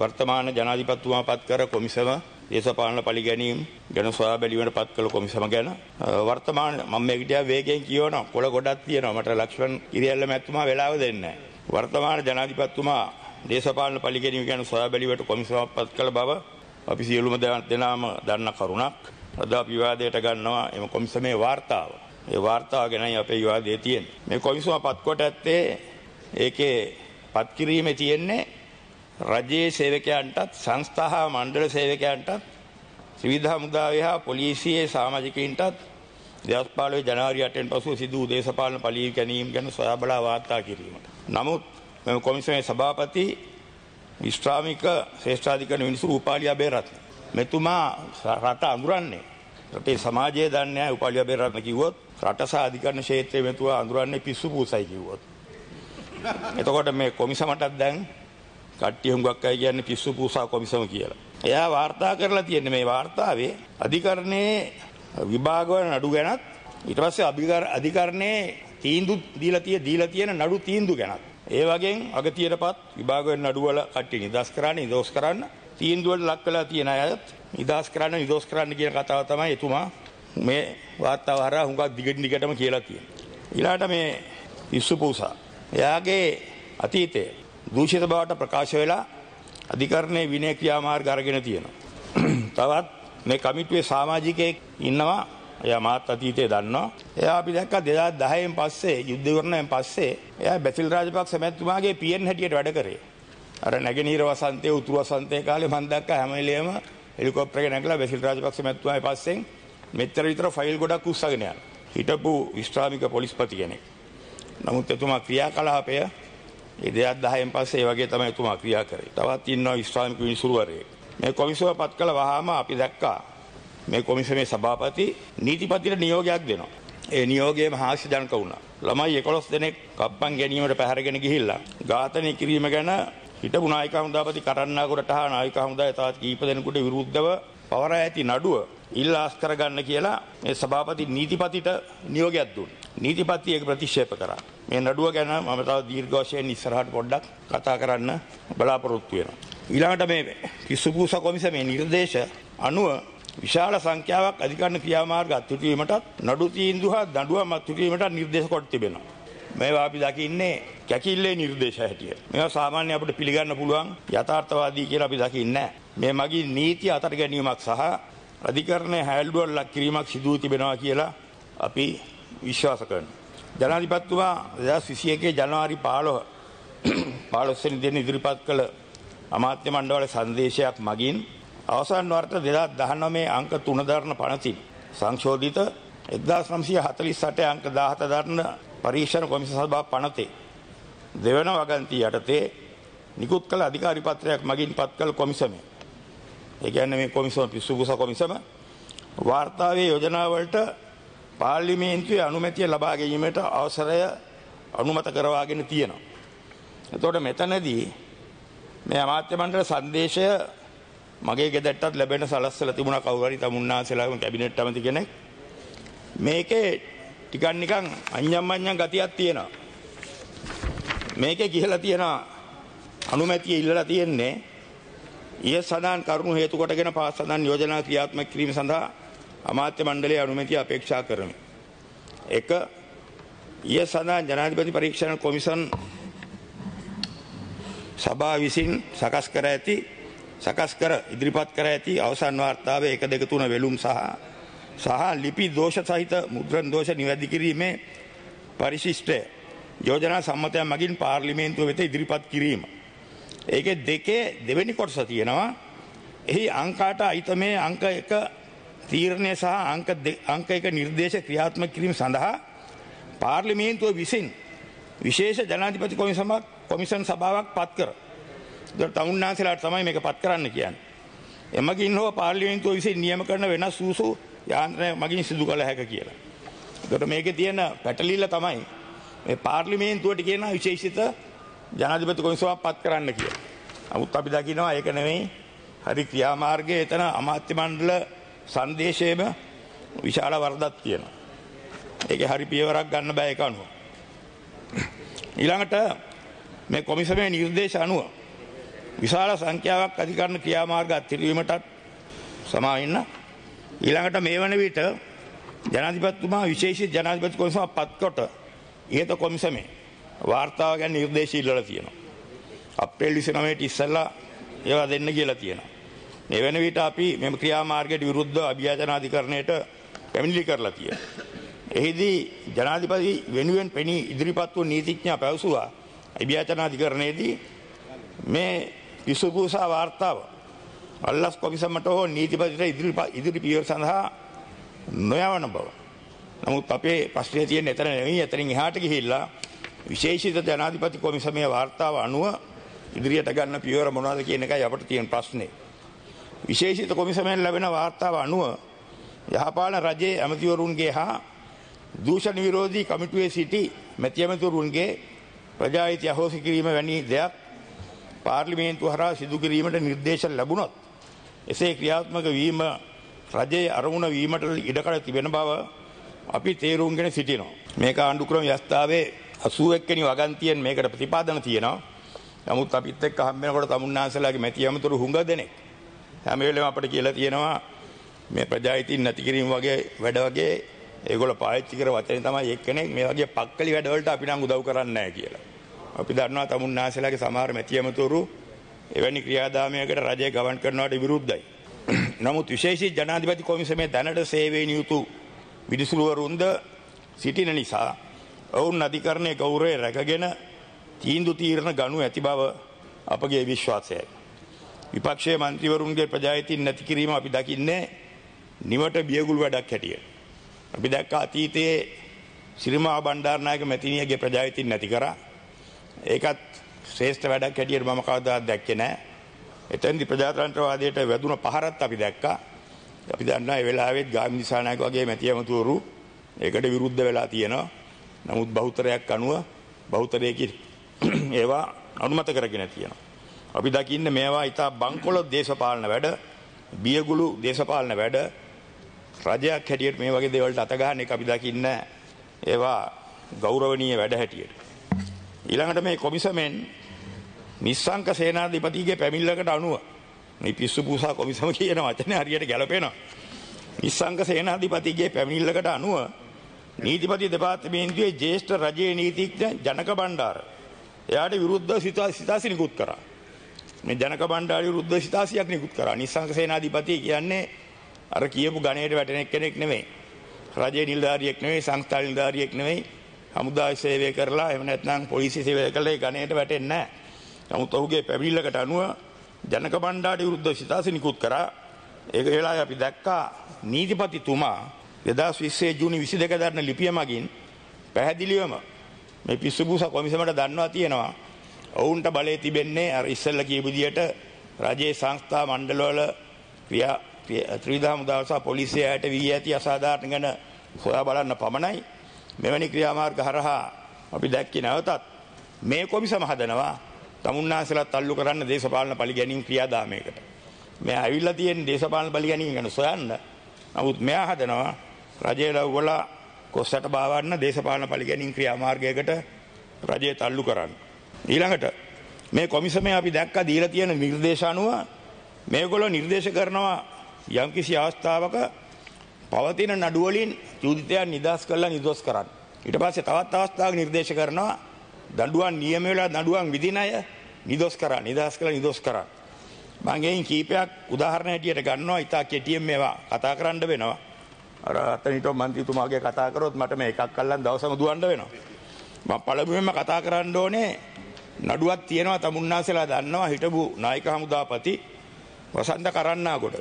වර්තමාන ජනාධිපතිතුමා පත් කර කොමිසම දේශපාලන පරිගැනීම් ගැන සොයා බැලීමට පත් කළ කොමිසම ගැන වර්තමාන මම මේක ටිකක් වේගයෙන් කියවනවා. කොළ ගොඩක් තියෙනවා. මට ලක්ෂ්මන් ඉරියල්ල මැතිතුමා වෙලාව දෙන්නේ නැහැ. වර්තමාන ජනාධිපතිතුමා දේශපාලන පරිගැනීම් ගැන සොයා බැලීමට කොමිසමක් පත් කළ බව අපි සියලුම දෙනාම දන්න කරුණක්. අද අපි විවාදයට ගන්නවා එම කොමිසමේ වාර්තාව. ඒ වාර්තාව ගැනයි අපේ විවාදයේ තියෙන්නේ. මේ කොමිසම පත් කොට ඇත්තේ ඒකේ පත් කිරීමේ තියෙන්නේ රජයේ සේවකයන්ටත් සංස්ථා හා මණ්ඩල සේවකයන්ටත් ත්‍රිවිධ හමුදාවේ හා පොලිසියේ සාමාජිකයින්ටත් දෙදස් පහළොවේ ජනවාරි 8 වෙනි පසුව සිදු වූ දේශපාලන පලී ගැනීම ගැන සොයා බලා වාර්තා කිරීමට. නමුත් මෙම කොමිසමේ සභාපති විශ්‍රාමික ශ්‍රේෂ්ඨාධිකරණ මිනිසුරු උපාලි අබේරත්න මෙතුමා රට අඳුරන්නේ රටේ සමාජය දන්නේ නැහැ උපාලි අබේරත්න කිව්වොත් රට සහ අධිකරණ ක්ෂේත්‍රයේ මෙතුමා අඳුරන්නේ පිස්සු පූසයි කිව්වොත්. එතකොට මේ කොමිසමටත් දැන් කට්ටිය හුඟක් අය කියන්නේ පිස්සු පූසා කොමිසම කියලා. එයා වාර්තා කරලා තියෙන්නේ මේ වාර්තාවේ අධිකරණයේ විභාගවල නඩු ගැනත් ඊට පස්සේ අධිකරණයේ තීන්දුව දීලා තියෙ දීලා තියෙන නඩු තීන්දුව ගැනත්. ඒ වගේ අගතියටපත් විභාගවල නඩු වල කට්ටිය නිදහස් කරන්න නිදොස් කරන්න තීන්දුව වල ලක් වෙලා තියෙන අයත් නිදහස් කරන්න නිදොස් කරන්න කියන කතාව තමයි එතුමා මේ වාර්තාව හරහා හුඟක් දිගට දිගටම කියලා තියෙන්නේ. ඊළාට මේ පිස්සු පූසා. එයාගේ අතීතයේ දූෂිත බවට ප්‍රකාශ වෙලා අධිකරණයේ විනය ක්‍රියාමාර්ග අරගෙන තියෙනවා. තවත් මේ කමිටුවේ සමාජිකයෙක් ඉන්නවා. එයා මාත් අතීතයේ දන්නවා. එයා අපි දැක්කා 2010න් පස්සේ යුද්ධ ඉවරණයෙන් පස්සේ එයා බැසිල් රාජපක්ෂ මැතිතුමාගේ පීඑන් හැටියට වැඩ කරේ. අර නැගෙනහිර වසන්තයේ උතුරු වසන්තයේ කාලේ මම දැක්කා හැම වෙලේම හෙලිකොප්ටර් එක නැගලා බැසිල් රාජපක්ෂ මැතිතුමාගේ පස්සෙන් මෙච්චර විතර ෆයිල් ගොඩක් උස්සගෙන යනවා. හිටපු විශ්‍රාමික පොලිස්පති කෙනෙක්. නමුත් එතුමා ක්‍රියාකලාපය ඒ දෙයක් දහයෙන් පස්සේ ඒ වගේ තමයි එතුමා ක්‍රියා කරේ. තවත් ඉන්නවා ඉස්ලාමික විනිසුරුවරයෙක්. මේ කොමිසම පත් කළ වහාම අපි දැක්කා මේ කොමිසමේ සභාපති නීතිපතිට නියෝගයක් දෙනවා. ඒ නියෝගයේම හාස්‍ය ජනක වුණා. ළමයි 11 දෙනෙක් කප්පන් ගැනීමට පැහැරගෙන ගිහිල්ලා ඝාතනය කිරීම ගැන හිටපු නායක හමුදාපති කරන්නාගොඩට හා නායක හමුදාවේ තවත් කීප දෙනෙකුට විරුද්ධව පවර ඇති නඩුව ඉල්ලාස් කරගන්න කියලා මේ සභාපති නීතිපතිට නියෝගයක් දුන්නා. නීතිපති ඒක ප්‍රතික්ෂේප කරා. මේ නඩුව ගැන මම තව දීර්ඝ වශයෙන් ඉස්සරහට පොඩ්ඩක් කතා කරන්න බලාපොරොත්තු වෙනවා. ඊළඟට මේ කිසුපූස කොමිසමේ නිර්දේශ අනුව විශාල සංඛ්‍යාවක් අධිකරණ ක්‍රියාමාර්ග අත්විඳීමටත් නඩු තීන්දුව හා දඬුවම් අත්විඳීමට නිර්දේශ කොට තිබෙනවා. මේවා අපි දකින්නේ කැකිල්ලේ නිර්දේශ හැටියට. මේවා සාමාන්‍ය අපිට පිළිගන්න පුළුවන් යථාර්ථවාදී කියලා අපි දකින්නේ මේ මගින් නීති අතර ගැනීමක් සහ අධිකරණයේ හැල්ලුවක් ලක් කිරීමක් සිදු තිබෙනවා කියලා අපි විශ්වාස කරනවා. ජනාධිපතිතුමා 2021 ජනවාරි 15 15 වෙනි දින ඉදිරිපත් කළ අමාත්‍ය මණ්ඩල සංදේශයක් මගින් අවසන් වර්ෂ 2019 අංක 3 දරන පනතින් සංශෝධිත 1948 අංක 17 දරන පරීක්ෂණ කොමිසම සභා පනතේ දෙවන වගන්ති යටතේ නිකුත් කළ අධිකාරි පත්‍රයක් මගින් පත් කළ කොමිසමේ ඒ කියන්නේ මේ කොමිසම පිස්සුකුස කොමිසම වාර්තාවේ යෝජනාවලට පාර්ලිමේන්තුවේ අනුමැතිය ලබා ගැනීමට අවසරය අනුමත කරවාගෙන තියෙනවා. එතකොට මෙතනදී මේ අමාත්‍ය මණ්ඩල සංදේශය මගේ ගෙදරටත් ලැබෙන සලස්සලා තිබුණා කවුරු හරි තමුන්නාසලාම කැබිනට් ඇමති කෙනෙක්. මේකේ ටිකක් නිකන් අඤ්ඤම් අඤ්ඤම් ගතියක් තියෙනවා. මේකේ කියලා තියෙනවා අනුමැතිය ඉල්ලලා තියෙන්නේ ඊය සඳහන් කරුණු හේතු කොටගෙන පාස් සඳහන් යෝජනා ක්‍රියාත්මක කිරීම සඳහා අමාත්‍ය මණ්ඩලයේ අනුමැතිය අපේක්ෂා කරමි. එක ඊය සඳහන් ජනාධිපති පරීක්ෂණ කොමිසම් සභා විසින් සකස් කර ඇති සකස් කර ඉදිරිපත් කර ඇති අවසන් වාර්තාවේ 1 2 3 වෙලුම් සහ සහ ලිපි දෝෂ සහිත මුද්‍රණ දෝෂ නිවැරදි කිරීමේ පරිශිෂ්ටය යෝජනා සම්මතයන් මගින් පාර්ලිමේන්තුව වෙත ඉදිරිපත් කිරීම. ඒකේ දෙකේ දෙවෙනි කොටස තියෙනවා. එහි අංකාට අයිත මේ අංක 1 තීරණය සහ අංක අංක 1 නිර්දේශ ක්‍රියාත්මක කිරීම සඳහා පාර්ලිමේන්තුව විසින් විශේෂ ජනාධිපති කොමිසමක් කොමිසන් සභාවක් පත් කර. ඒතර තමුන්නාන්සලාට තමයි මේක පත් කරන්න කියන්නේ. එමගින් හෝ පාර්ලිමේන්තුව විසින් නියම කරන වෙනස් සූසු යාන්ත්‍රණය මගින් සිදු කළ හැක කියලා. ඒකට මේකේ තියෙන පැටලිල්ල තමයි මේ පාර්ලිමේන්තුවට කියන විශේෂිත ජනාධිපති කොමිසමක් පත් කරන්න කියලා. නමුත් අපි දකිනවා ඒක නෙමෙයි හරි ක්‍රියාමාර්ගයේ එතන අමාත්‍ය මණ්ඩල සංදේශයේම විශාල වරදක් තියෙනවා. ඒකේ හරි පියවරක් ගන්න බෑ ඒක අනුව. ඊළඟට මේ කොමිසමේ නිර්දේශ අනුව විශාල සංඛ්‍යාවක් අධිකරණ ක්‍රියාමාර්ග අත්තිරීමටත් සමාවෙන්න ඊළඟට මේ වන විට ජනාධිපතිතුමා විශේෂ ජනාධිපති කොමිසම පත්කොට ඉහත කොමිසමේ වාර්තාව ගැන නිර්දේශ ඉල්ලලා තියෙනවා. අප්‍රේල් 29ට ඉස්සෙල්ලා ඒවා දෙන්න කියලා තියෙනවා. මේ වෙන විට අපි මෙම ක්‍රියාමාර්ගයට විරුද්ධව අභියාචන අධිකරණයට පැමිණිලි කරලා තියෙනවා. එහිදී ජනාධිපති වෙනුවෙන් පෙනී ඉදිරිපත් වූ නීතිඥයා පැවසුවා අභියාචන අධිකරණයේදී මේ පිසුපූසා වාර්තාව අල්ලස් කොමිසමට හෝ නීතිපතිට ඉදිරි පියවර සඳහා නොයවන බව. නමුත් අපේ ප්‍රශ්නය තියෙන එතන නෙවෙයි එතනින් එහාට ගිහිල්ලා විශේෂිත ජනාධිපති කොමිසමේ වාර්තාව අනුව ඉදිරියට ගන්න පියවර මොනවද කියන එකයි අපට තියෙන ප්‍රශ්නේ. විශේෂිත කොමිසමෙන් ලැබෙන වාර්තාව අනුව යහපාලන රජයේ ඇමතිවරුන්ගේ හා දූෂණ විරෝධී කමිටුවේ සිටි මැති ඇමතිවරුන්ගේ ප්‍රජාහිතය අහෝසි කිරීම වැනි දෙයක් පාර්ලිමේන්තු හරහා සිදු කිරීමට නිර්දේශ ලැබුණොත් එසේ ක්‍රියාත්මක වීම රජයේ අරමුණ වීමට ඉඩකඩ තිබෙන බව අපි තේරුම්ගෙන සිටිනවා. මේක ආණ්ඩුක්‍රම ව්‍යස්ථාවේ 81 වෙනි වගන්තියෙන් මේකට ප්‍රතිපාදන තියෙනවා. නමුත් අපිත් එක්ක හම්බෙනකොට තමුන්නාන්සලාගේ මැති ඇමතුරු හුඟ දෙනෙක් හැම වෙලේම අපිට කියලා තියෙනවා මේ ප්‍රජායිතින් නැති කිරීම වගේ වැඩ වගේ ඒගොල්ලෝ පාවිච්චි කර වචනේ තමයි එක්කෙනෙක් මේ වගේ පක්කලි වැඩවලට අපි නම් උදව් කරන්නේ නැහැ කියලා. අපි දන්නවා තමුන්නාන්සලාගේ සමහර මැති ඇමතුරු එවැනි ක්‍රියාදාමයකට රජය ගවන් කරනවට විරුද්ධයි. නමුත් විශේෂී ජනාධිපති කොමිසමේ දැනට සේවයේ නියුතු විනිසුරුවරුන්ද සිටින නිසා ඔවුන් අධිකරණය ගෞරවය රැකගෙන තීන්දු තීරණ ගනු ඇති බව අපගේ විශ්වාසයයි. විපක්ෂයේ මන්ත්‍රීවරුන්ගේ ප්‍රජායතින් නැති කිරීම අපි දකින්නේ නිවට බියගුළු වැඩක් හැටියට. අපි දැක්ක අතීතයේ සිරිමා බණ්ඩාරනායක මැතිනියගේ ප්‍රජායතින් නැති කරා. ඒකත් ශ්‍රේෂ්ඨ වැඩක් හැටියට මම කවදාවත් දැක්කේ නැහැ. එතෙන්දි ප්‍රජාතන්ත්‍රවාදයට වැදුන පහරත් අපි දැක්කා. අපි දන්නා ඒ වෙලාවෙත් ගාමිණී දිසානායක වගේ මැති ඇමතුවරු ඒකට විරුද්ධ වෙලා තියෙනවා. නමුත් බහුතරයක් අනුව බහුතරයකින් ඒවා අනුමත කරගෙන තියෙනවා. අපි දකින්නේ මේවා ඉතා බංකොලොත් දේශපාලන වැඩ, බියගුළු දේශපාලන වැඩ රජයක් හැටියට මේ වගේ දේවල්ට අත ගන්න එක අපි දකින්නේ ඒවා ගෞරවනීය වැඩ හැටියට. ඊළඟට මේ කොමිසමෙන් නිස්සංක සේනාධිපතිගේ පැමිණිල්ලකට අනුව මේ පිස්සු පූසා කොමිසම කියන වචනේ හරියට ගැලපෙනවා. නිස්සංක සේනාධිපතිගේ පැමිණිල්ලකට අනුව නීතිපති දෙපාර්තමේන්තුවේ ජ්‍යෙෂ්ඨ රජයේ නීතිඥ ජනක බණ්ඩාර එයාට විරුද්ධව සිතාසි නිකුත් කරා. මේ ජනක බණ්ඩාර විරුද්ධව සිතාසියක් නිකුත් කරා. නිස්සංක සේනාධිපති කියන්නේ අර කියපු ගණයට වැටෙන කෙනෙක් නෙමෙයි. රජයේ නිලධාරියෙක් නෙමෙයි, සංස්ථා නිලධාරියෙක් නෙමෙයි. හමුදා සේවය කරලා එහෙම නැත්නම් පොලිසිය සේවය කළා ඒ ගණයට වැටෙන්නේ නැහැ. නමුත් ඔහුගේ පැමිණිල්ලකට අනුව ජනක බණ්ඩාරට විරුද්ධව සිතාසි නිකුත් කරා. ඒක වෙලාවේ අපි දැක්කා නීතිපතිතුමා 2020 ජූනි 22 දරන ලිපිය මගින් පැහැදිලිවම මේ පිස්සුබුස කොමිසමට දන්වා තියෙනවා ඔවුන්ට බලය තිබෙන්නේ අර ඉස්සෙල්ලා කියපු විදියට රජයේ සංස්ථා මණ්ඩලවල ක්‍රියා ත්‍රිවිධ හමුදාව සහ පොලිසියට වී ඇති අසාධාරණ ගැන හොයා බලන්න පමණයි. මෙවැනි ක්‍රියාමාර්ග හරහා අපි දැක්කේ නැවතත් මේ කොමිසම හදනවා තමුන්නාසලත් තල්ලු කරන්න දේශපාලන පරිගැනීම් ක්‍රියාදාමයකට. මේ ඇවිල්ලා තියෙන දේශපාලන පරිගැනීම් ගැන සොයන්න. නමුත් මෙයා හදනවා රජයේ ලව්වලා කොස්සට බාවන්න දේශපාලන පරිගැනීම් ක්‍රියාමාර්ගයකට රජය තල්ලු කරන්න. ඊළඟට මේ කොමිසමේ අපි දැක්කා දීලා තියෙන නිර්දේශ අනුව මේගොල්ලෝ නිර්දේශ කරනවා යම්කිසි අවස්ථාවක පවතින නඩු වලින් චූදිතයන් නිදහස් කරලා නිදොස් කරන්න. ඊට පස්සේ තවත් අවස්ථාවක නිර්දේශ කරනවා දඬුවම් නියම වෙලා දඬුවම් විදින අය නිදොස් කරා නිදහස් කරලා නිදොස් කරා. මම එයින් කීපයක් උදාහරණ හැටියට ගන්නවා. ඉතා කෙටියෙන් මේවා කතා කරන්න වෙනවා. අර අතනිටෝ මන්ත්‍රීතුමාගේ කතා කරොත් මට මේ එකක් අල්ලන් දවසම දුවන්න වෙනවා. මම පළමුවෙන්ම කතා කරන්න ඕනේ නඩුවක් තියෙනවා තමුන්නාසලා දන්නවා හිටපු නායක හමුදාපති වසන්ත කරන්නාගොඩ.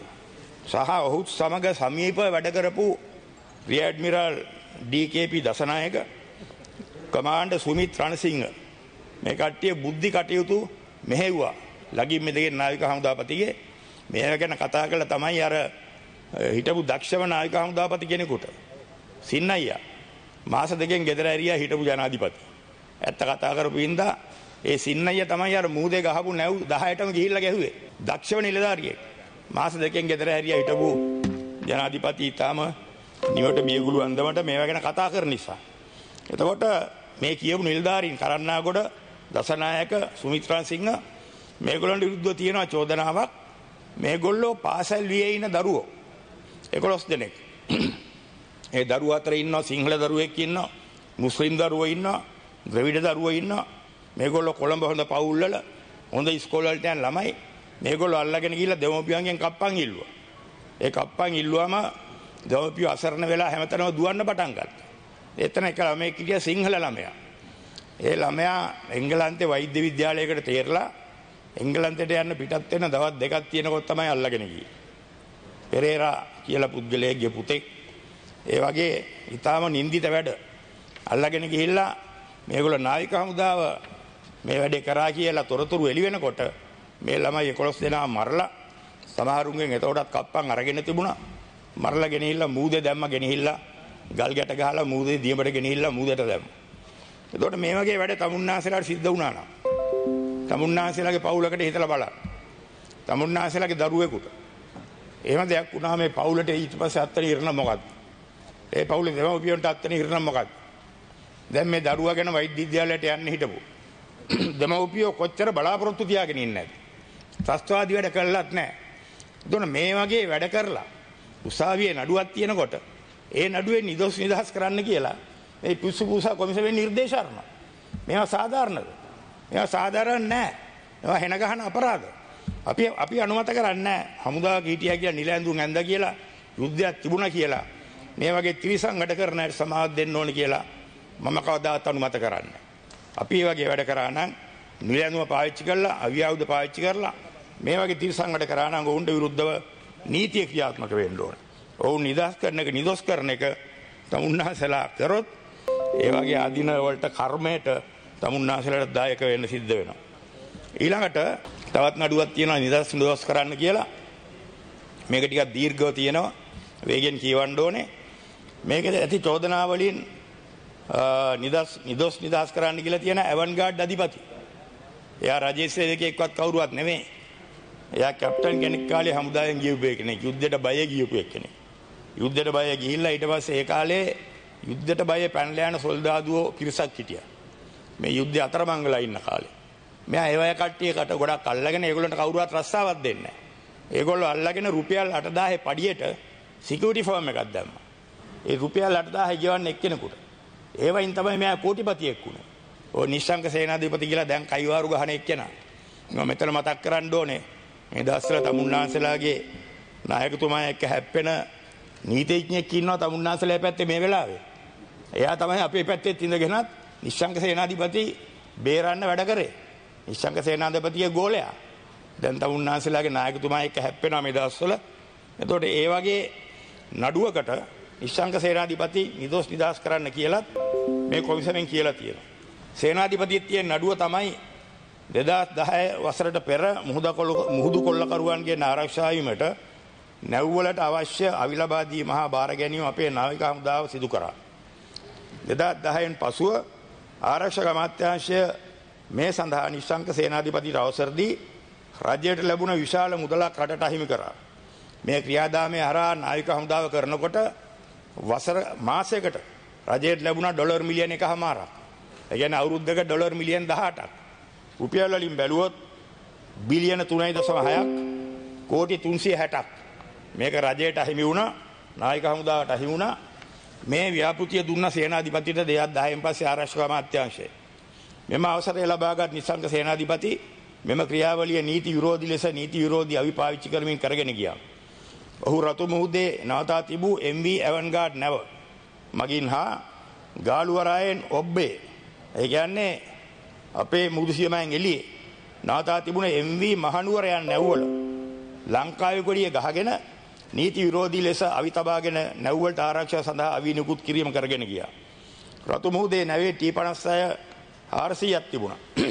සහ ඔහුත් සමග සමීප වැඩ කරපු rear admiral DKP Dassanayake commander Sumith Ranasinghe මේ කට්ටිය බුද්ධි කටයුතු මෙහෙව්වා. ලගින් මෙදගේ නාවික හමුදාපතිගේ මේ ගැන කතා කළ තමයි අර හිටපු දක්ෂව නාවික හමුදාපති කෙනෙකුට. සින්න අයියා මාස දෙකෙන් ගෙදර ඇරියා හිටපු ජනාධිපති. ඇත්ත කතා කරපු ඉඳා ඒ සින්නయ్య තමයි අර මූදේ ගහපු නැව් 10ටම ගිහිල්ලා ගැහුවේ. දක්ෂව නිලධාරියෙක්. මාස දෙකෙන් ගෙදර ඇරියා හිටපු ජනාධිපති ඊටාම නිවට මියගුළු අන්දමට මේවා ගැන කතා කරන නිසා. එතකොට මේ කියපු නිලධාරීන් කරන්නාගොඩ දසනායක සුමිත්‍රාන් සිංහ මේගොල්ලන්ට විරුද්ධව තියෙනවා චෝදනාවක් මේගොල්ලෝ පාසල් වියේ ඉන්න දරුවෝ 11 දෙනෙක්. ඒ දරුවෝ අතර ඉන්නවා සිංහල දරුවෙක් ඉන්නවා මුස්ලිම් දරුවෝ ඉන්නවා ද්‍රවිඩ දරුවෝ ඉන්නවා මේගොල්ලෝ කොළඹ හොඳ පවුල් වල හොඳ ඉස්කෝල වලට යන ළමයි මේගොල්ලෝ අල්ලගෙන ගිහිල්ලා දෙමෝපියන්ගෙන් කප්පන් ඉල්ලුවා. ඒ කප්පන් ඉල්ලුවාම දෙමෝපියෝ අසරණ වෙලා හැමතැනම දුවන්න පටන් ගත්තා. එතන එක ළමයෙක් හිටියා සිංහල ළමයා. ඒ ළමයා එංගලන්තේ වෛද්‍ය විද්‍යාලයකට තේරලා එංගලන්තයට යන්න පිටත් වෙන දවස් දෙකක් තියෙනකොට තමයි අල්ලගෙන ගියේ. පෙරේරා කියලා පුද්ගලයෙක්ගේ පුතෙක්. ඒ වගේ ඊටාම නින්දිත වැඩ අල්ලගෙන ගිහිල්ලා මේගොල්ලෝ නාවික හමුදාව මේ වැඩේ කරා කියලා තොරතුරු එළි වෙනකොට මේ ළමයි 11 දෙනා මරලා සමහරුන්ගෙන් එතකොටත් කප්පන් අරගෙන තිබුණා. මරලා ගෙනහිල්ලා මූදේ දැම්ම ගෙනහිල්ලා ගල් ගැට ගහලා මූදේ දියඹට ගෙනහිල්ලා මූදට දැම්මා. එතකොට මේ වගේ වැඩ තමුන්නාසලාට සිද්ධ වුණා නම් තමුන්නාසලාගේ පවුලකට හිතලා බලන්න. තමුන්නාසලාගේ දරුවෙකුට එහෙම දෙයක් වුණා මේ පවුලට ඊට පස්සේ අත්තන ඉරණ මොකද්ද? ඒ පවුලේ දෙමව්පියන්ට අත්තන ඉරණ මොකද්ද? දැන් මේ දරුවා ගැන වෛද්‍ය විද්‍යාලයට යන්න හිටපු. දෙමව්පියෝ කොච්චර බලාපොරොත්තු තියාගෙන ඉන්නේ නැද්ද? ත්‍රස්තවාදී වැඩ කළත් නැහැ. එතකොට මේ වගේ වැඩ කරලා උසාවියේ නඩුවක් තියෙනකොට ඒ නඩුවේ නිදොස් නිදහස් කරන්න කියලා මේ පිස්සු පූසා කොමිසමෙන් නිර්දේශ කරනවා. මේවා සාධාරණද? මේවා සාධාරණ නැහැ. මේවා හෙන ගහන අපරාධ. අපි අපි අනුමත කරන්නේ නැහැ. හමුදාවක හිටියා කියලා නිල ඇඳුම් ඇඳා කියලා යුද්ධයක් තිබුණා කියලා මේ වගේ ත්‍රිසං වැඩ කරන අයට සමාව දෙන්න ඕන කියලා මම කවදාවත් අනුමත කරන්නේ අපි මේ වගේ වැඩ කරා නම් නිල ඇඳුම පාවිච්චි කරලා අවියාවුද පාවිච්චි කරලා මේ වගේ ත්‍රිසං වැඩ කරා නම් ඔවුන්ට විරුද්ධව නීතිය ක්‍රියාත්මක වෙන්න ඕන. ඔවුන් නිදහස් කරන එක නිදොස් කරන එක තමුන්නාසලා කරොත් ඒ වගේ අදින වලට කර්මයට තමුන්නාසලට දායක වෙන්න සිද්ධ වෙනවා. ඊළඟට තවත් නඩුවක් තියෙනවා නිදහස් නිදොස් කරන්න කියලා. මේක ටිකක් දීර්ඝව තියෙනවා. වේගෙන් කියවන්න ඕනේ. මේකද ඇති චෝදනාවලින් නිදස් නිදොස් නිදහස් කරන්න කියලා තියෙන ඇවන්ගාඩ් අධිපති. එයා රජයේ සේවකයෙක්වත් කවුරුවත් නෙමෙයි. එයා කැප්ටන් කෙනෙක් කාලේ හමුදායෙන් ගියපු කෙනෙක්. යුද්ධයට බය ගියපු කෙනෙක්. යුද්ධයට බය ගිහිල්ලා ඊට පස්සේ ඒ කාලේ යුද්ධයට බය පැනලා යන සොල්දාදුවෝ පිරිසක් හිටියා. මේ යුද්ධය අතරමංගලා ඉන්න කාලේ. මෙයා ඒ වගේ කට්ටියකට ගොඩක් අල්ලගෙන ඒගොල්ලන්ට කවුරුවත් රස්සාවක් දෙන්නේ නැහැ. ඒගොල්ලෝ අල්ලගෙන රුපියල් 8000 පඩියට සිකියුරිටි ෆර්ම් එකක් දැම්මා. ඒ රුපියල් 8000 ගෙවන්න එක්කෙනෙකුට. ඒ වයින් තමයි මෙයා කෝටිපතියෙක් වුණේ. ඔය නිශ්ශංක සේනාධිපති කියලා දැන් කයිවාරු ගහන එක්කෙනා. මම මෙතන මතක් කරන්න ඕනේ. මේ දවස්වල තමුන්නාන්සලාගේ නායකතුමා එක්ක හැප්පෙන නීතිඥයෙක් ඉන්නවා තමුන්නාන්සලා පැත්තේ මේ වෙලාවේ. එයා තමයි අපේ පැත්තෙත් ඉඳගෙනත් නිශ්ශංක සේනාධිපති බේරන්න වැඩ කරේ. නිශ්ශංක සේනාධිපතිගේ ගෝලයා. දැන් තමුන්නාන්සලාගේ නායකතුමා එක්ක හැප්පෙනවා මේ දවස්වල. එතකොට ඒ වගේ නඩුවකට නිශ්ශංක සේනාධිපති නිදොස් නිදහස් කරන්න කියලත් මේ කොමිසමෙන් කියලා තියෙනවා. සේනාධිපතිත් තියෙන නඩුව තමයි දෙදස් දහය වසරට පෙර මුහුදු කොල්ලකරුවන්ගේ ආරක්ෂාවීමට නැව්වලට අවශ්‍ය අවිලබාදී මහා භාර ගැනීම අපේ නාවික හමුදාව සිදු කරා. දෙදත් දහයෙන් පසුව ආරක්ෂක අමාත්‍යංශය මේ සඳහා නිශ්ශංක සේනාධිපතිට අවසරදී රජයට ලැබුණ විශාල මුදලක් රටට අහිමි කරා. මේ ක්‍රියාදාමය හරහා නාවික හමුදාව කරනකොට වසර මාසයකට රජයට ලැබුණ ඩොලර් මිලියන එක හමාරක්. ඒ කියන්නේ අවුරුද්දක ඩොලර් මිලියන් 18ක්. රුපියල් වලින් බැලුවොත් බිලියන 3.6ක් කෝටි 360ක්. මේක රජයට අහිමි වුණා නායක හමුදාවට අහිමි වුණා මේ ව්‍යාපෘතිය දුන්න සේනාධිපතිට 2010න් පස්සේ ආරක්ෂක අමාත්‍යාංශය. මෙම අවසරය ලබාගත් නිසංග සේනාධිපති මෙම ක්‍රියාවලිය නීති විරෝධී ලෙස නීති විරෝධී අවිපාවිච්චි කරමින් කරගෙන ගියා. ඔහු රතු මුහුදේ නවතා තිබූ MV ඇවන්ගාඩ් නැව මගින් හා ගාලුවරායෙන් ඔබ්බේ ඒ කියන්නේ අපේ මුදුසියමයන් එළියේ නවතා තිබුණ MV මහනුවර යන නැව්වල ලංකාවේ කොඩිය ගහගෙන නීති විරෝධී ලෙස අවි තබාගෙන නැව්වලට ආරක්ෂා සඳහා අවි නිකුත් කිරීම කරගෙන ගියා. රතු මුහුදේ නැවේ T56 400ක් තිබුණා.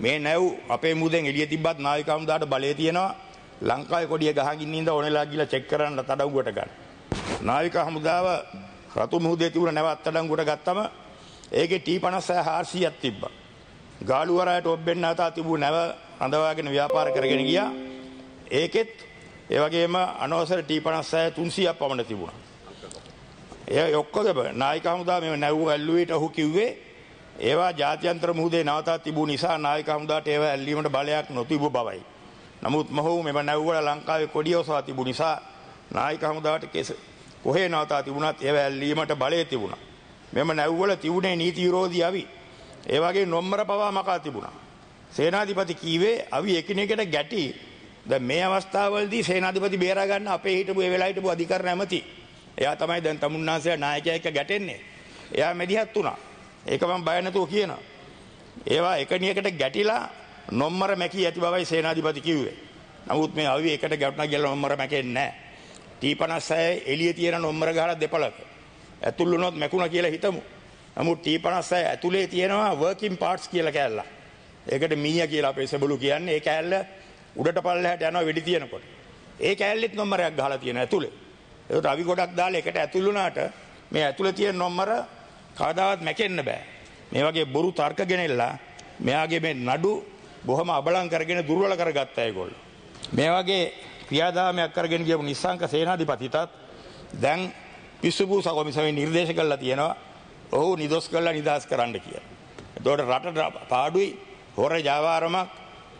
මේ නැව් අපේ මුහුදෙන් එළිය තිබ්බත් නාවික හමුදාට බලය තියෙනවා. ලංකාවේ කොඩිය ගහගින්න ඉඳ ඕනෙලා ගිහලා චෙක් කරන්න තඩංගුවට ගන්න. නාවික හමුදාව රතු මුහුදේ තිබුණ නැව අත්අඩංගුවට ගත්තම ඒකේ T56 400ක් තිබ්බා. ගාලුවරයට ඔබ්බෙන්න අතා තිබූ නැව රඳවාගෙන ව්‍යාපාර කරගෙන ගියා. ඒකෙත් ඒ වගේම අනවසර T56 300ක් පමණ තිබුණා. ඒ ඔක්කොගම නායික හමුදා මේ නැව් ඇල්ලුවේට ඔහු කිව්වේ ඒවා ජාත්‍යන්තර මුහදේ නවතා තිබූ නිසා නායක හමුදාට ඒව ඇල්ලීමට බලයක් නොතිබූ බවයි. නමුත් මොහු මෙම නැව්වල ලංකාවේ කොඩිය ඔසවා තිබූ නිසා නායක හමුදාට කෙස කොහේ නවතා තිබුණත් ඒව ඇල්ලීමට බලය තිබුණා. මෙම නැව්වල තිබුණේ නීති විරෝධී අවි. ඒ වගේ නොම්බර පවා මකා තිබුණා. සේනාධිපති කීවේ අවි එකිනෙකට ගැටි ද මේ අවස්ථාවලදී සේනාධිපති බේරා ගන්න අපේ හිටපු ඒ වෙලාව හිටපු අධිකරණ ඇමති. එයා තමයි දැන් තමුන්නාන්සේලා නායකයා එක්ක ගැටෙන්නේ. එයා මැදිහත් වුණා. ඒක මම බය නැතුව කියනවා. ඒවා එකනියකට ගැටිලා නොම්මර මැකී ඇති බවයි සේනාධිපති කිව්වේ. නමුත් මේ අවි එකට ගැටුණා කියලා නොම්මර මැකෙන්නේ නැහැ. T56 එළියේ තියෙන නොම්මර ගහලා දෙපළක. ඇතුල් වුණොත් මැකුණා කියලා හිතමු. නමුත් T56 ඇතුලේ තියෙනවා working parts කියලා කෑල්ල. ඒකට මීයා කියලා අපේ සබළු කියන්නේ. ඒ කෑල්ල උඩට පල්ලෙහාට යනවා වෙඩි තියෙනකොට. ඒ කෑල්ලෙත් නොම්මරයක් ගහලා තියෙන ඇතුලේ. ඒකට අවි ගොඩක් දාලා එකට ඇතුල් වුණාට මේ ඇතුලේ තියෙන නොම්මර කවදාවත් මැකෙන්න බෑ. මේ වගේ බොරු තර්ක ගෙනෙල්ලා මෙයාගේ මේ නඩු බොහොම අබලං කරගෙන දුර්වල කරගත්තා ඒගොල්ලෝ. මේ වගේ ක්‍රියාදාමයක් කරගෙන ගියපු නිස්සංක සේනාධිපතිටත් දැන් පිස්සුපූස කොමිසමේ නිර්දේශ කළා තියෙනවා ඔහු නිදොස් කරලා නිදහස් කරන්න කියලා. එතකොට රටට පාඩුයි හොර ජාවාරමක්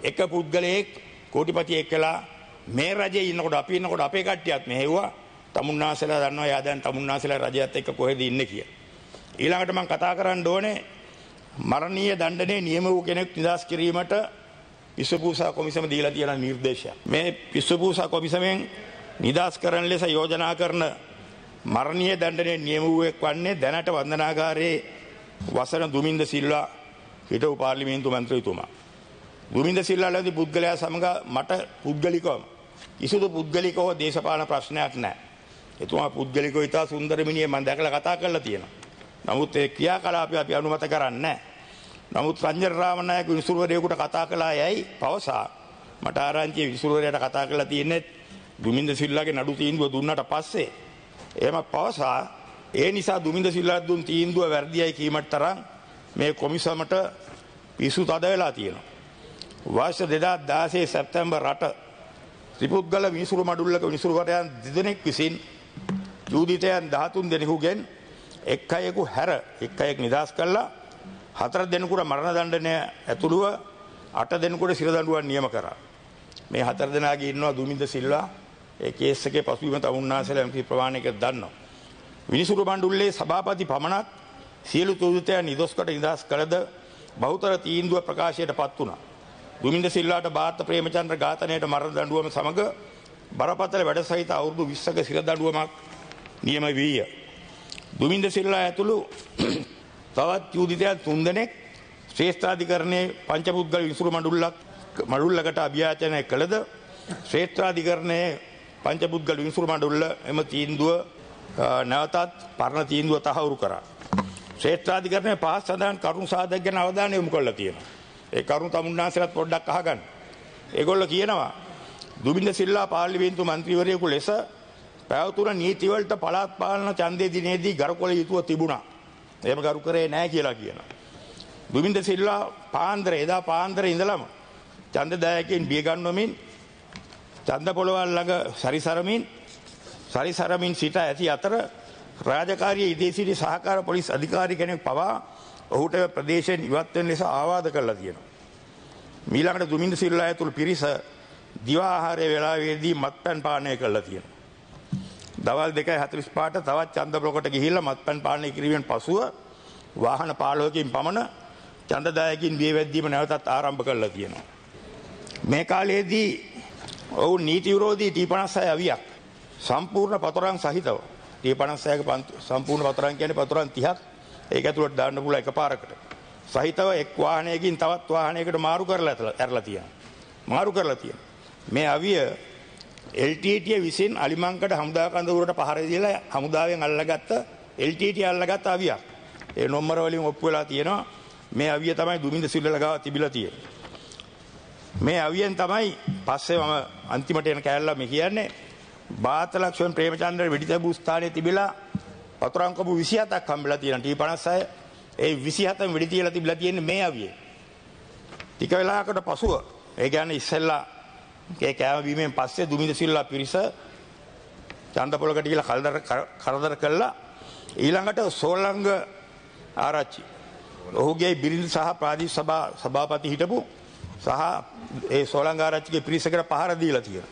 එක පුද්ගලයෙක් කෝටිපතියෙක් කළා මේ රජයේ ඉන්නකොට අපි ඉන්නකොට අපේ කට්ටියත් මෙහෙව්වා තමුන්නාසලා දන්නවා යා දැන් තමුන්නාසලා රජයත් එක්ක කොහෙද ඉන්නේ කියලා. ඊළඟට මම කතා කරන්න ඕනේ මරණීය දණ්ඩනයේ නියම වූ කෙනෙක් නිදහස් කිරීමට පිස්සුපූසා කොමිසම දීලා තියෙන නිර්දේශයක්. මේ පිස්සුපූසා කොමිසමෙන් නිදහස් කරන ලෙස යෝජනා කරන මරණීය දණ්ඩනයේ නියම වූවෙක් වන්නේ දැනට වන්දනාගාරයේ වසන දුමින්ද සිල්වා හිටපු පාර්ලිමේන්තු මන්ත්‍රීතුමා. දුමින්ද සිල්වා ලැබි පුද්ගලයා සමග මට පුද්ගලිකවම කිසිදු පුද්ගලිකව දේශපාලන ප්‍රශ්නයක් නැහැ. එතුමා පුද්ගලිකව ඉතා සුන්දර මිනිහෙක් මම දැකලා කතා කරලා තියෙනවා. නමුත් ඒ ක්‍රියාකලාපය අපි අනුමත කරන්නේ නමුත් රංජන රාමනායක විසුරුවරයෙකුට කතා කළා යයි පවසා. මට ආරංචියේ විසුරුවරයට කතා කරලා තියෙන්නේ දුමින්ද සිල්ලාගේ නඩු තීන්දුව දුන්නට පස්සේ. එහෙම පවසා ඒ නිසා දුමින්ද සිල්ලා දුන් තීන්දුව වැරදියයි කීමට තරම් මේ කොමිසමට පිසු තද වෙලා තියෙනවා. වර්ෂ 2016 සැප්තැම්බර් 8 ත්‍රිපුද්ගල විනිසුරු මඩුල්ලක විනිසුරුවරයන් දෙදෙනෙක් විසින් චූදිතයන් 13 දෙනෙකුගෙන් එක් අයෙකු හැර එක් අයෙක් නිදහස් කළා හතර දෙනෙකුට මරණ දණ්ඩනය ඇතුළුව අට දෙනෙකුට සිර දඬුවම් නියම කරා. මේ හතර දෙනාගේ ඉන්නවා දුමින්ද සිල්වා ඒ කේස් එකේ පසුබිම තමුන්නාසලා යම්කි ප්‍රමාණයක දන්නවා. විනිසුරු මණ්ඩුල්ලේ සභාපති පමණක් සියලු තුදුතයන් නිදොස්කට නිදහස් කළද බහුතර තීන්දුව ප්‍රකාශයට පත් වුණා. දුමින්ද සිල්ලාට බාත ප්‍රේමචන්ද්‍ර ඝාතනයට මරණ දඬුවම සමග බරපතල වැඩ සහිත අවුරුදු 20ක සිර දඬුවමක් නියම වීය. දුමින්ද සිල්ලා ඇතුළු තවත් යුදිතයන් තුන් දෙනෙක් ශ්‍රේෂ්ඨාධිකරණයේ පංචපුද්ගල විසුරු මඩුල්ලක් මඩුල්ලකට අභ්‍යාචනය කළද ශ්‍රේෂ්ඨාධිකරණයේ පංචපුද්ගල විසුරු මඩුල්ල එම තීන්දුව නැවතත් පරණ තීන්දුව තහවුරු කරා. ශ්‍රේෂ්ඨාධිකරණය පහස් සඳහන් කරුණු සාධක ගැන අවධානය යොමු කරලා තියෙනවා. ඒ කරුණු තමුන්නාන්සේලාත් පොඩ්ඩක් අහගන්න. ඒගොල්ලෝ කියනවා දුමින්ද සිල්ලා පාර්ලිමේන්තු මන්ත්‍රීවරයෙකු ලෙස පැවතුන නීතිවලට පළාත් පාලන ඡන්දේ දිනේදී ගරු කළ යුතුව තිබුණා. එහෙම ගරු කරේ නැහැ කියලා කියනවා. දුමින්ද සිල්වා පාන්දර එදා පාන්දර ඉඳලම ඡන්දදායකයන් බිය ගන්නවමින් ඡන්ද පොළවල් ළඟ සරිසරමින් සරිසරමින් සිට ඇති අතර රාජකාරිය ඉදී සිටි සහකාර පොලිස් අධිකාරී කෙනෙක් පවා ඔහුට ප්‍රදේශයෙන් ඉවත් වෙන ලෙස ආවාද කරලා තියෙනවා. මීළඟට දුමින්ද සිල්වා ඇතුළු පිරිස දිවා ආහාරය වේලාවේදී මත්පැන් පානය කළා තියෙනවා. දවල් දෙකයි හතලිස් පාට තවත් චන්ද බ්ලොකට ගිහිල්ලා මත්පැන් පාලනය කිරීමෙන් පසුව වාහන 15කින් පමණ ඡන්දදායකින් බියවැද්දීම නැවතත් ආරම්භ කළා කියනවා. මේ කාලයේදී ඔවුන් නීති විරෝධී T56 අවියක් සම්පූර්ණ පතරම් සහිතව T56ක සම්පූර්ණ පතරම් කියන්නේ පතරම් 30ක් ඒක ඇතුළට දාන්න පුළුවන් එකපාරකට. සහිතව එක් වාහනයකින් තවත් වාහනයකට මාරු කරලා ඇරලා තියෙනවා. මාරු කරලා තියෙනවා. මේ අවිය LTT විසින් අලිමංකඩ හමුදා කඳවුරට පහර දීලා හමුදාවෙන් අල්ලගත්ත LTT අල්ලගත්ත අවියක්. ඒ නොම්බර වලින් ඔප්පු වෙලා තියෙනවා. මේ අවිය තමයි දුමින්ද සිල්වල ගාව තිබිලා තියෙන්නේ. මේ අවියෙන් තමයි පස්සේ මම අන්තිමට එන කෑල්ල මේ කියන්නේ බාතලක්ෂණ ප්‍රේමචන්ද්‍ර වෙඩි තැබූ ස්ථානයේ තිබිලා වතුරංකපු 27ක් හම්බෙලා තියෙනවා T56 ඒ 27න් වෙඩි තියලා තිබිලා තියෙන්නේ මේ අවියේ. ටික වෙලාවකට පසුව ඒ කියන්නේ ඉස්සෙල්ලා ඒ කෑම බීමෙන් පස්සේ දුමින්ද සිල්ලා පිරිස චන්දපොලකට ගිහලා කල්දර කරදර කළා ඊළඟට සෝලංග ආරච්චි ඔහුගේ බිරිඳ සහ ප්‍රාදේශ සභා සභාපති හිටපු සහ ඒ සෝලංගාරච්චිගේ පිරිසකට පහර දීලා තියෙනවා.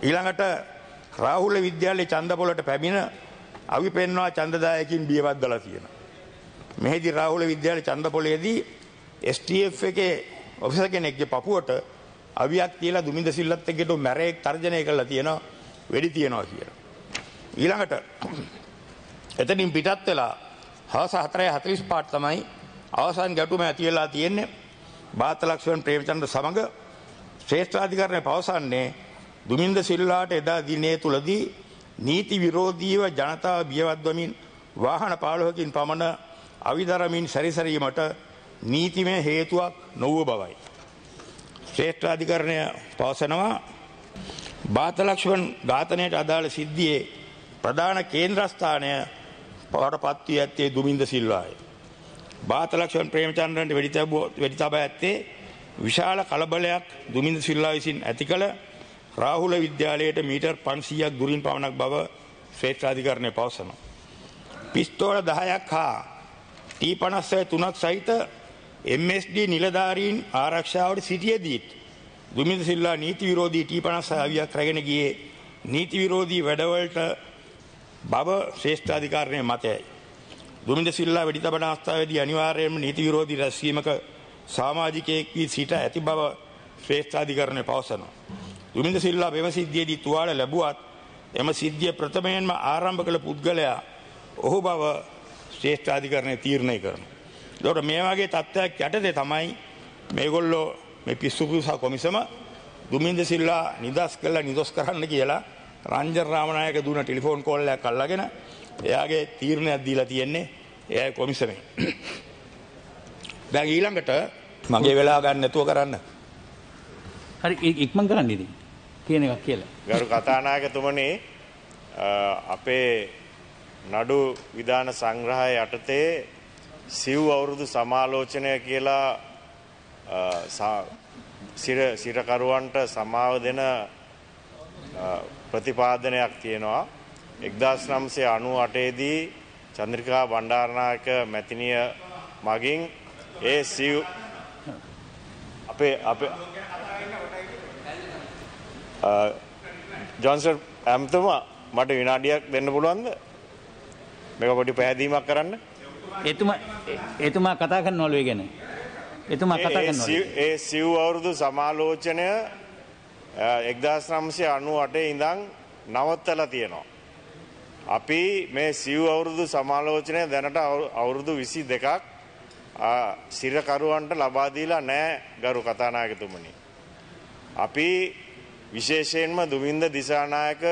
ඊළඟට රාහුල විද්‍යාලයේ ඡන්දපොළට පැමිණ අවි පෙන්වා ඡන්දදායකින් බියවද්දලා තියෙනවා. මෙහිදී රාහුල විද්‍යාලයේ ඡන්දපොළේදී STF එකේ ඔෆිසර් කෙනෙක්ගේ පපුවට අවියක් තියලා දුමින්ද සිල්ලත් එක්කට මැරේක් තර්ජනය කරලා තියෙනවා වෙඩි තියනවා කියලා. ඊළඟට එතනින් පිටත් වෙලා හවස 4:45 තමයි අවසන් ගැටුම ඇති වෙලා තියෙන්නේ. බාතලක්ෂණ ප්‍රේමචන්ද්‍ර සමග ශ්‍රේෂ්ඨාධිකරණය පවසන්නේ දුමින්ද සිල්ලාට එදා දිනේ තුලදී නීති විරෝධීව ජනතාව බියවත්වමින් වාහන පාලුවකින් පමණ අවිදරමින් සැරිසරීමට නීතිමය හේතුවක් නොවූ බවයි. ශ්‍රේෂ්ඨාධිකරණය පවසනවා බාතලක්ෂවන් ඝාතනයට අදාළ සිද්ධියේ ප්‍රධාන කේන්ද්‍රස්ථානය පවට පත්වී ඇත්තේ දුමින්ද සිල්වාය. බාතලක්ෂවන් ප්‍රේමචන්ද්‍රන්ට වෙඩි තබ ඇත්තේ විශාල කලබලයක් දුමින්ද සිල්ලා විසින් ඇති කළ රාහුල විද්‍යාලයට මීටර් පන්සීයක් දුරින් පවනක් බව ශ්‍රේෂ්ඨාධිකරණය පවසනවා. පිස්තෝල දහයක් හා ටී පනස්සය තුනක් සහිත MSD නිලධාරීන් ආරක්ෂාවට සිටියදීත් දුමින්ද සිල්ලා නීති විරෝධී ටී පනස්ස අවියක් රැගෙන ගියේ නීති විරෝධී වැඩවලට බව ශ්‍රේෂ්ඨාධිකාරණය මතයයි. දුමින්ද සිල්ලා වෙඩි තබන අවස්ථාවේදී අනිවාර්යයෙන්ම නීති විරෝධී රැස්වීමක සමාජිකයෙක් වී සිට ඇති බව ශ්‍රේෂ්ඨාධිකරණය පවසනවා. දුමින්ද සිල්ලා මෙම සිද්ධියේදී තුවාල ලැබුවත් එම සිද්ධිය ප්‍රථමයෙන්ම ආරම්භ කළ පුද්ගලයා ඔහු බව ශ්‍රේෂ්ඨාධිකරණය තීරණය කරනවා. එතකොට මේ වගේ තත්ත්වයක් යටතේ තමයි මේගොල්ලෝ මේ පිස්සු පුසා කොමිසම දුමින්ද සිල්ලා නිදස් කළා නිදොස් කරන්න කියලා රංජන් රාමනායක දුන ටෙලිෆෝන් කෝල් එකක් අල්ලගෙන එයාගේ තීරණයක් දීලා තියෙන්නේ එයා කොමිසමේ. දැන් ඊළඟට මගේ වෙලා ගන්න නැතුව කරන්න. හරි ඉක්මන් කරන්න ඉතින්. කියන එකක් කියලා. ගරු කතානායකතුමනි අපේ නඩු විධාන සංග්‍රහය යටතේ සිව් අවුරුදු සමාලෝචනය කියලා සිරකරුවන්ට සමාව දෙන ප්‍රතිපාදනයක් තියෙනවා. එක්දස් නම්සේ අනු අටේදී චන්ද්‍රිකා බණ්ඩාරනායක මැතිනිය මගින් ඒ සිව් අපේ අපේ ජොන්සර් ඇම්තුමා මට විනාඩියක් දෙන්න පුළුවන්ද මේක පොඩි පැහැදීමක් කරන්න එතුමා එතුමා කතා කරන්න ඔළුවේ ගැන එතුමා කතා කරන්න ඒ සිව් අවුරුදු සමාලෝචනය එක්දස් නම්සය අනු අටේ ඉඳං නවත්තල තියෙනවා. අපි මේ සිව් අවුරුදු සමාලෝචනය දැනට අවුරුදු විසි දෙකක් සිරකරුවන්ට ලබාදීලා නෑ ගරු කතානායකතුමනි. අපි විශේෂයෙන්ම දුමින්ද දිසානායක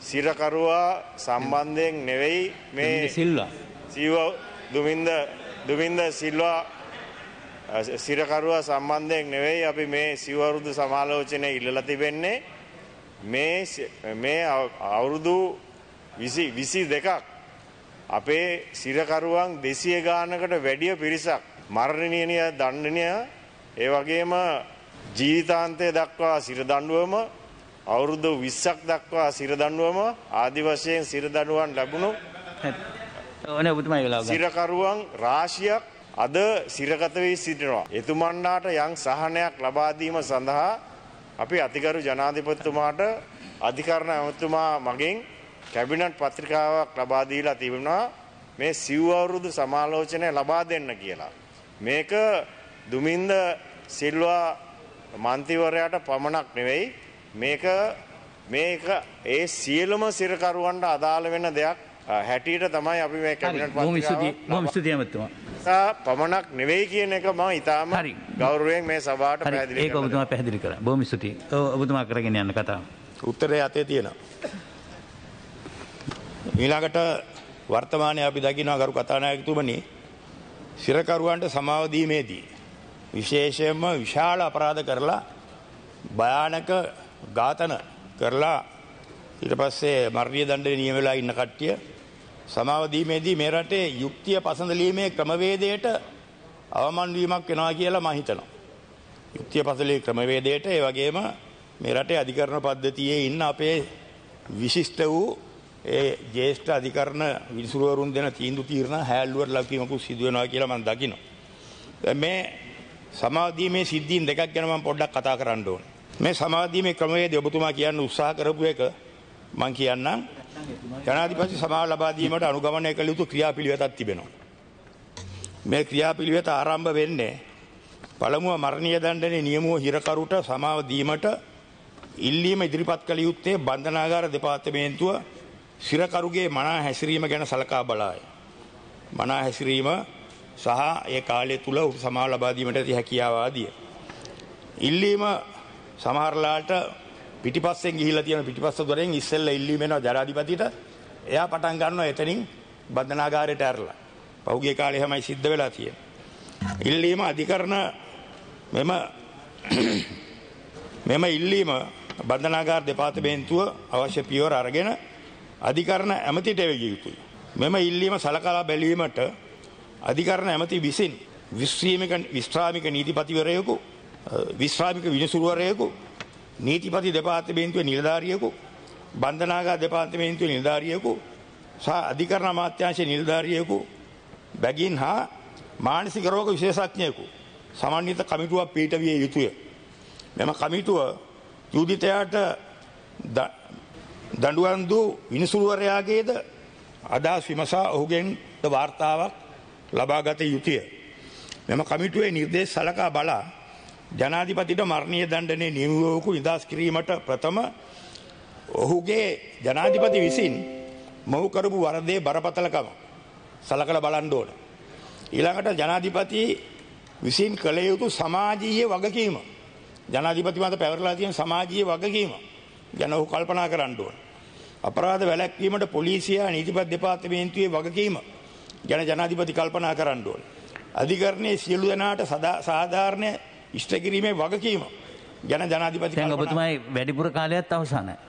සිරකරුවා සම්බන්ධයෙන් නෙවෙයි මේ සිල්වා සීව දුමින්ද දුමින්ද සිල්වා සිරකරුවා සම්බන්ධයෙන් නෙවෙයි අපි මේ සිවරුදු සමාලෝචනය ඉල්ලලා තිබෙන්නේ. මේ මේ අවුරුදු විසි විසි දෙකක් අපේ සිරකරුවන් දෙසිය ගානකට වැඩිය පිරිසක්. මරණනීය දණ්ඩනය ඒ වගේම ජීවිතාන්තය දක්වා සිරදණ්ඩුවම අවුරුදු විස්සක් දක්වා සිරදණ්ඩුවම ආදි වශයෙන් සිරදඩුවන් ලැබුණු ඕන ඔබතුමයි වෙලා සිරකරුවන් රාශියක් අද සිරගත වී සිටිනවා. එතුමන්නාට යම් සහනයක් ලබා දීම සඳහා අපි අතිගරු ජනාධිපතිතුමාට අධිකරණ ඇමතුමා මගින් කැබිනට් පත්‍රිකාවක් ලබා දීලා තිබුණා මේ සිව් අවුරුදු සමාලෝචනය ලබා දෙන්න කියලා. මේක දුමින්ද සිල්වා මන්තිවරයාට පමණක් නෙවෙයි මේක මේක ඒ සියලුම සිරකරුවන්ට අදාළ වෙන දෙයක් හැටියට තමයි අපි මේ කැබිනට් බොහොම ස්තුතියි. ඇමතුමා. පමණක් නෙවෙයි කියන එක මම ඉතාම හරි. ගෞරවයෙන් මේ සභාවට පැහැදිලි ඒක. ඔබතුමා පැහැදිලි කරා. බොහොම ස්තුතියි. ඔව් ඔබතුමා කරගෙන යන්න කතාව. උත්තරය අතේ තියෙනවා. ඊළඟට වර්තමානය අපි දකිනවා ගරු කතානායකතුමනි සිරකරුවන්ට සමාව දීමේදී විශේෂයෙන්ම විශාල අපරාධ කරලා භයානක ඝාතන කරලා ඊට පස්සේ මරණීය දණ්ඩේ නියම වෙලා ඉන්න කට්ටිය සමාව දීමේදී මේ රටේ යුක්තිය පසඳලීමේ ක්‍රමවේදයට අවමන් වීමක් වෙනවා කියලා මම හිතනවා. යුක්තිය පසලී ක්‍රමවේදයට ඒ වගේම මේ රටේ අධිකරණ පද්ධතියේ ඉන්න අපේ විශිෂ්ට වූ ඒ ජේෂ්ඨ අධිකරණ විනිසුරුවරුන් දෙන තීන්දුව තීරණ හැල්ලුවට ලක්වීමකුත් සිදු වෙනවා කියලා මම දකිනවා. දැන් මේ සමාධීමේ සිද්ධීන් දෙකක් ගැන මම පොඩ්ඩක් කතා කරන්න ඕනේ. මේ සමාධීමේ ක්‍රමවේදය ඔබතුමා කියන්න උත්සාහ කරපු එක මම කියන්නම්. ජනාධිපති සමාව ලබා දීමට අනුගමනය කළ යුතු ක්‍රියාපිළිවෙතක් තිබෙනවා. මේ ක්‍රියාපිළිවෙත ආරම්භ වෙන්නේ පළමුව මරණීය දණ්ඩනයේ නියමුව හිරකරුට සමාව දීමට ඉල්ලීම ඉදිරිපත් කළ යුත්තේ බන්ධනාගාර දෙපාර්තමේන්තුව සිරකරුගේ මනා හැසිරීම ගැන සලකා බලාය. මනා හැසිරීම සහ ඒ කාලය තුළ උ සමාව ලබාදීමට ඇති හැකියාවාදිය. ඉල්ලීම සමහරලාට පිටිපස්සෙන් ගිහිල්ලා තියෙන පිටිපස්ස දොරෙන් ඉස්සෙල්ල ඉල්ලීම එනවා ජනාධිපතිට එයා පටන් ගන්නවා එතනින් බන්ධනාගාරයට ඇරලා. පහුගිය කාලේ හැමයි සිද්ධ වෙලා තියෙන්නේ. ඉල්ලීම අධිකරණ මෙම මෙම ඉල්ලීම බන්ධනාගාර දෙපාර්තමේන්තුව අවශ්‍ය පියවර අරගෙන අධිකරණ ඇමතිට එවිය යුතුයි. මෙම ඉල්ලීම සලකලා බැලීමට අධිකරණ ඇමති විසින් විශ්‍රීමික විශ්‍රාමික නීතිපතිවරයකු විශ්‍රාමික විනිසුරුවරයකු නීතිපති දෙපාර්තමේන්තුව නිලධාරියකු බන්ධනාගා දෙපාර්තමේන්තුව නිලධාරියකු සහ අධිකරණ අමාත්‍යංශ නිලධාරියකු බැගින් හා මානසික රෝග විශේෂඥයෙකු සමන්විත කමිටුවක් පීඨ විය යුතුය. මෙම කමිටුව යුදිතයාට දඩුවන් දූ විනිසුරුවරයාගේද අදහස් විමසා ඔහුගෙන් වාර්තාවක් ලබාගත යුතුය. මෙම කමිටුවේ නිර්දේශ සලකා බලා ජනාධිපතිට මරණීය දණ්ඩනය නියමුවෝකු නිදස් කිරීමට ප්‍රථම ඔහුගේ ජනාධිපති විසින් මොහුකරපු වරදේ බරපතලකම සලකල බලන්ඩෝන. ඊළඟට ජනාධිපති විසින් කළ යුතු සමාජීය වගකීම ජනාධිපති මත පැවරලා තියෙන සමාජීය වගකීම ගැන ඔහු කල්පනා කරන්න ඕන. අපරාධ වැළැක්වීමට පොලිසිය නීතිපත් දෙපාර්තමේන්තුවේ වගකීම ගැන ජනාධිපති කල්පනා කරන්න ඕන. අධිකරණයේ සියලු දෙනාට සාධාරණය ඉෂ්ට කිරීමේ වගකීම ගැන ජනාධිපති දැන් ඔබතුමයි වැඩිපුර කාලයත් අවසానයි.